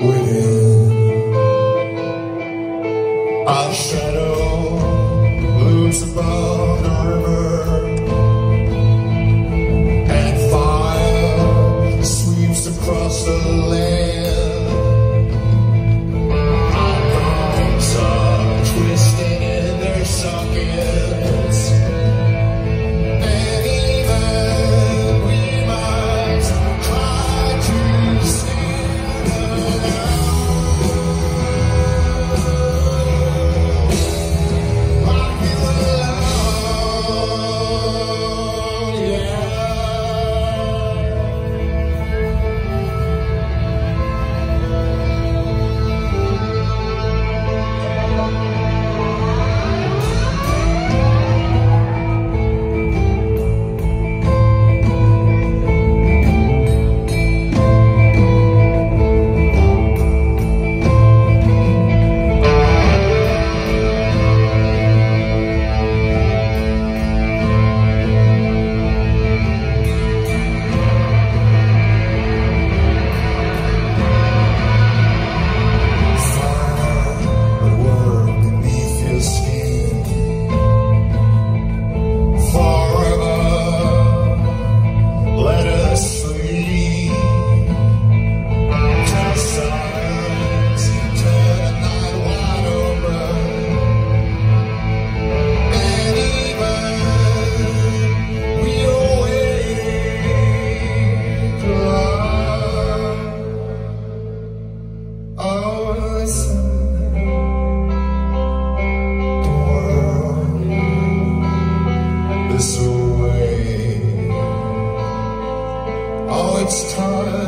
within. Our shadow looms above this away. Oh, it's time.